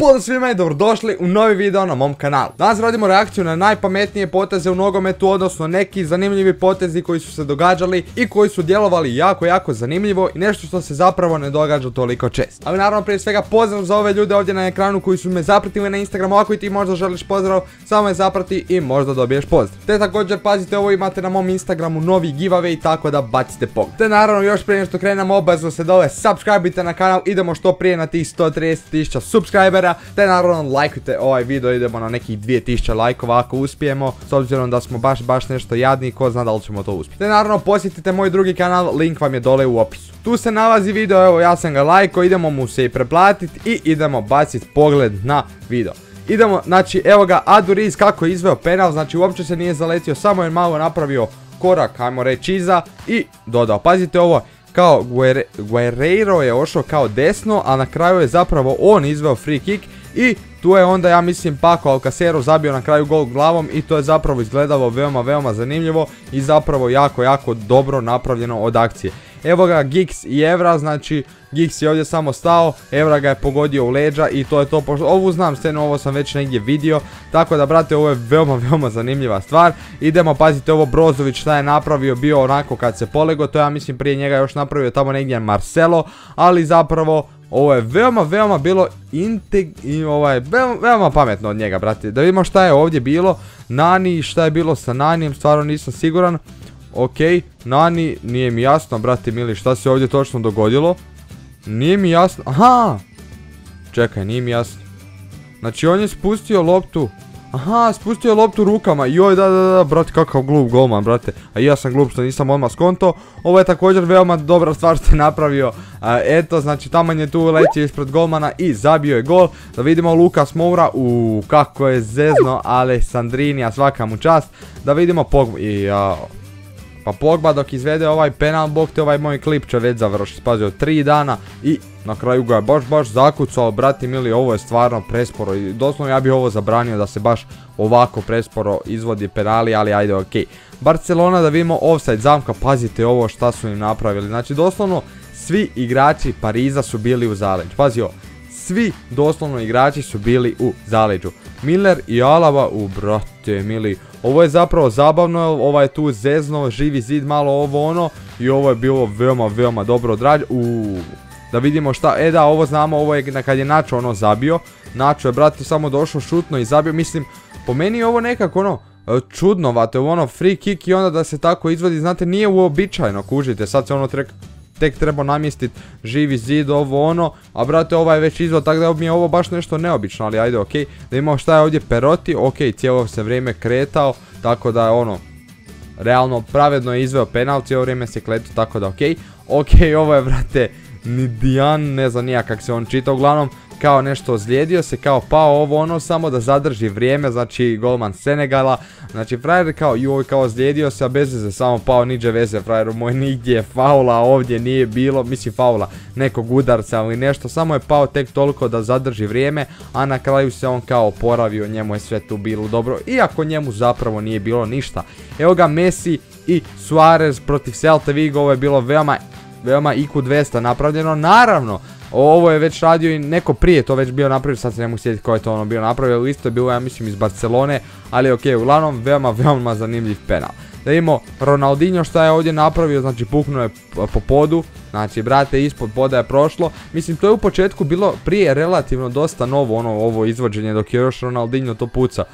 Pozdrav svima i dobrodošli u novi video na mom kanalu. Danas radimo reakciju na najpametnije poteze u nogometu, odnosno neki zanimljivi potezi koji su se događali i koji su djelovali jako, jako zanimljivo i nešto što se zapravo ne događa toliko često. Ali naravno prije svega pozdrav za ove ljude ovdje na ekranu koji su me zapratili na Instagramu, ako i ti možda želiš pozdrav, samo me zaprati i možda dobiješ pozdrav. Te također pazite ovo imate na mom Instagramu novi giveaway tako da bacite pogled. Te naravno još prije što krenemo obavezno se dole subscribe na kanal, idemo što prije na tih 130.000 subscribera te naravno lajkujte ovaj video, idemo na nekih 2000 lajkova ako uspijemo, s obzirom da smo baš baš nešto jadni, ko zna da li ćemo to uspjeti. Te naravno posjetite moj drugi kanal, link vam je dole u opisu. Tu se nalazi video, evo ja sam ga lajko, idemo mu se i preplatiti i idemo baciti pogled na video. Idemo, znači evo ga Aduriz kako je izveo penal, znači uopće se nije zaletio, samo je malo napravio korak, ajmo reći iza i dodao. Pazite ovo, kao Guerreiro je ošao kao desno, a na kraju je zapravo on izveo free kick i tu je onda ja mislim Paco Alcacero zabio na kraju gol glavom i to je zapravo izgledalo veoma veoma zanimljivo i zapravo jako jako dobro napravljeno od akcije. Evo ga Giggs i Evra, znači Giggs je ovdje samo stao, Evra ga je pogodio u leđa i to je to, pošto ovu znam scenu, ovo sam već negdje vidio, tako da brate ovo je veoma veoma zanimljiva stvar. Idemo pazite ovo Brozović šta je napravio, bio onako kad se polego, to ja mislim prije njega još napravio tamo negdje Marcelo, ali zapravo ovo je veoma, veoma bilo integ... I ovaj, veoma, veoma pametno od njega, brate. Da vidimo šta je ovdje bilo. Nani, šta je bilo sa Nanijem, stvarno nisam siguran. Okej, Nani, nije mi jasno, brate mili, šta se ovdje točno dogodilo. Nije mi jasno, aha! Čekaj, nije mi jasno. Znači on je spustio loptu Aha, spustio loptu rukama. Joj, da, da, da, brate, kakav glup golman, brate. A ja sam glup što nisam odmah skonto. Ovo je također veoma dobra stvar što je napravio. eto, znači taman je tu letio ispred golmana i zabio je gol. Da vidimo Lukas Moura. U kako je zezno Alessandrinija, svaka mu čast. Da vidimo Pogba. I, pa Pogba dok izvede ovaj penal, bok te ovaj moj klip će već završiti. Spazio, tri dana i na kraju ga je baš baš zakucao, brati mili, ovo je stvarno presporo doslovno ja bih ovo zabranio da se baš ovako presporo izvodi penali, ali ajde okej. Barcelona da vidimo offside zamka, pazite ovo šta su im napravili, znači doslovno svi igrači Pariza su bili u zaleđu, pazi svi doslovno igrači su bili u zaleđu. Miller i Alaba, u brate mili, ovo je zapravo zabavno, ovaj je tu zezno, živi zid malo ovo ono i ovo je bilo veoma veoma dobro odrađeno, uuu. Da vidimo šta, e da, ovo znamo, ovo je kad je Načo ono zabio. Načo je, brate, samo došao šutno i zabio, mislim, po meni je ovo nekako ono, e, čudnovate, ono free kick i onda da se tako izvodi, znate, nije uobičajeno, kužite, sad se ono tek treba namjestiti živi zid, ovo ono, a brate ovaj je već izvod, tako da mi je ovo baš nešto neobično, ali ajde, okej, da imamo šta je ovdje Peroti, okej, cijelo se vrijeme kretao, tako da je ono, realno pravedno je izveo penal, cijelo vrijeme se kleto, tako da okej, okej, ovo je, brate, Nidijan, ne znam nija kak se on čita, uglavnom kao nešto ozlijedio se, kao pao ovo ono, samo da zadrži vrijeme, znači golman Senegala, znači frajer kao joj kao ozlijedio se, a bez veze samo pao, niđe veze frajeru moj, nigdje faula ovdje nije bilo, mislim faula, nekog udarca ili nešto, samo je pao tek toliko da zadrži vrijeme, a na kraju se on kao oporavio, njemu je sve tu bilo dobro, iako njemu zapravo nije bilo ništa. Evo ga Messi i Suarez protiv Celta Vigo, ovo je bilo veoma veoma IQ 200 napravljeno. Naravno, ovo je već radio i neko prije to već bio napravio, sad se ne mogu sjetiti ko je to ono bio napravio, isto je bilo ja mislim iz Barcelone, ali ok, uglavnom veoma, veoma zanimljiv penal. Da imamo Ronaldinho šta je ovdje napravio, znači puknuo je po podu, znači brate ispod poda je prošlo, mislim to je u početku bilo prije relativno dosta novo ono ovo izvođenje dok je još Ronaldinho to puca.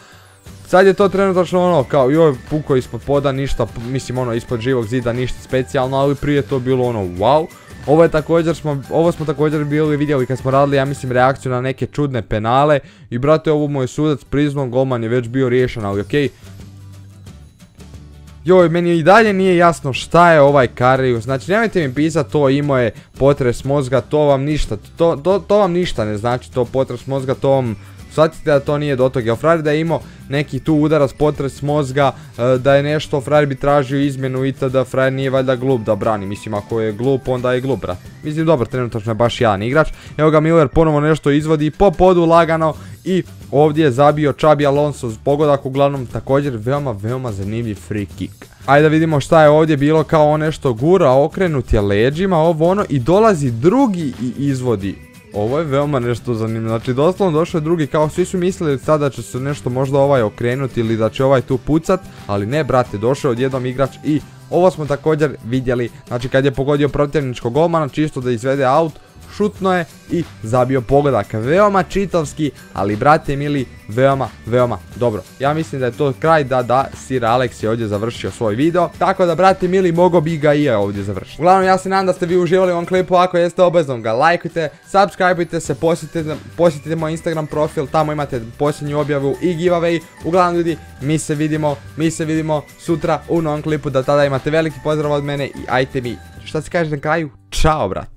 Sad je to trenutačno ono kao joj puko ispod poda ništa, mislim ono ispod živog zida ništa specijalno, ali prije to bilo ono wow. Ovo je također smo, ovo smo također bili vidjeli kad smo radili, ja mislim, reakciju na neke čudne penale. I brate, ovo moj sudac priznom, golman je već bio riješen, ali okej. Joj, meni i dalje nije jasno šta je ovaj Karius, znači nemojte mi pisati to imao je potres mozga, to vam ništa, to, vam ništa ne znači to potres mozga, to vam Shvatite da to nije do toga. Frajer da je imao neki tu udarac, potres mozga, e, da je nešto, frajer bi tražio izmjenu i tada frajer nije valjda glup da brani. Mislim, ako je glup, onda je glup, brat. Mislim, dobro, trenutno je baš jedan igrač. Evo ga Miller ponovo nešto izvodi po podu lagano i ovdje je zabio Čabi Alonso z pogodak, uglavnom također veoma, veoma zanimljiv free kick. Ajde da vidimo šta je ovdje bilo kao nešto gura, okrenut je leđima, ovo ono i dolazi drugi i izvodi ovo je veoma nešto zanimljivo. Znači doslovno došao je drugi, kao svi su mislili sada da će se nešto možda ovaj okrenuti ili da će ovaj tu pucat, ali ne brate, došao je odjednom igrač i ovo smo također vidjeli, znači kad je pogodio protivničkog golmana čisto da izvede aut, šutno je i zabio pogodak. Veoma čitovski, ali brate mili, veoma, veoma dobro. Ja mislim da je to kraj da da Sir Alex je ovdje završio svoj video. Tako da brate mili, mogo bi ga i ja ovdje završiti. Uglavnom ja se nadam da ste vi uživali u ovom klipu, ako jeste obavezno ga lajkujte, subscribeujte se, posjetite, posjetite moj Instagram profil, tamo imate posljednju objavu i giveaway. Uglavnom ljudi, mi se vidimo, mi se vidimo sutra u novom klipu, da tada imate veliki pozdrav od mene i ajte mi, šta se kaže na kraju? Ćao brat.